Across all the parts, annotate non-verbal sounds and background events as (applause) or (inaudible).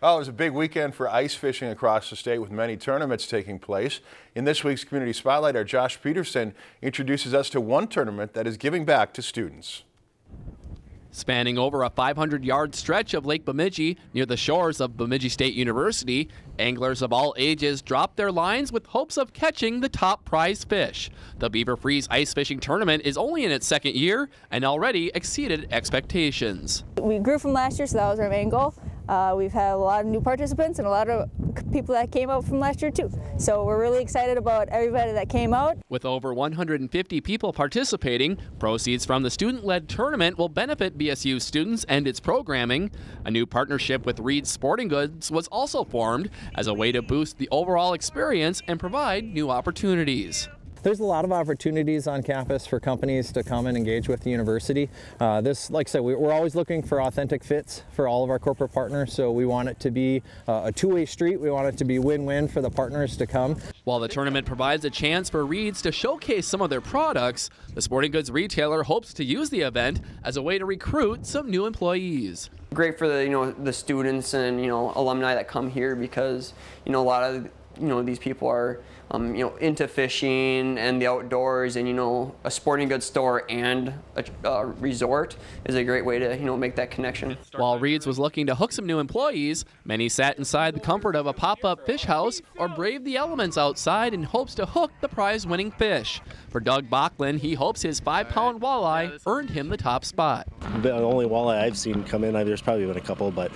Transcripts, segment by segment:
Well, it was a big weekend for ice fishing across the state with many tournaments taking place. In this week's Community Spotlight, our Josh Peterson introduces us to one tournament that is giving back to students. Spanning over a 500 yard stretch of Lake Bemidji near the shores of Bemidji State University, anglers of all ages drop their lines with hopes of catching the top prize fish. The Beaver Freeze Ice Fishing Tournament is only in its second year and already exceeded expectations. We grew from last year, so that was our main goal. Uh, we've had a lot of new participants and a lot of people that came out from last year too. So we're really excited about everybody that came out. With over 150 people participating, proceeds from the student-led tournament will benefit BSU students and its programming. A new partnership with Reed Sporting Goods was also formed as a way to boost the overall experience and provide new opportunities. There's a lot of opportunities on campus for companies to come and engage with the university. Uh, this, like I said, we're always looking for authentic fits for all of our corporate partners, so we want it to be uh, a two-way street. We want it to be win-win for the partners to come. While the tournament provides a chance for Reeds to showcase some of their products, the sporting goods retailer hopes to use the event as a way to recruit some new employees. Great for the you know the students and you know alumni that come here because you know a lot of you know these people are um, you know into fishing and the outdoors and you know a sporting goods store and a, a, resort is a great way to you know make that connection. While Reeds was looking to hook some new employees, many sat inside the comfort of a pop-up fish house or braved the elements outside in hopes to hook the prize-winning fish. For Doug Bachlan, he hopes his five-pound walleye earned him the top spot. The only walleye I've seen come in, there's probably been a couple, but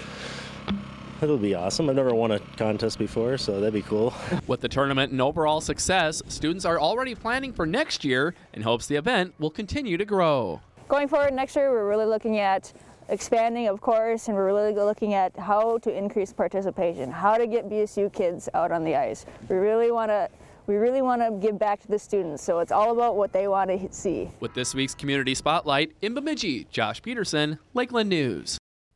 That'll be awesome. I've never won a contest before, so that'd be cool. (laughs) With the tournament and overall success, students are already planning for next year and hopes the event will continue to grow. Going forward next year, we're really looking at expanding, of course, and we're really looking at how to increase participation, how to get BSU kids out on the ice. We really want to we really want to give back to the students, so it's all about what they want to see. With this week's Community Spotlight in Bemidji, Josh Peterson, Lakeland News.